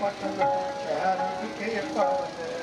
ਪਟਨਾ ਸ਼ਹਿਰ ਵਿਖੇ ਪਾਵਨ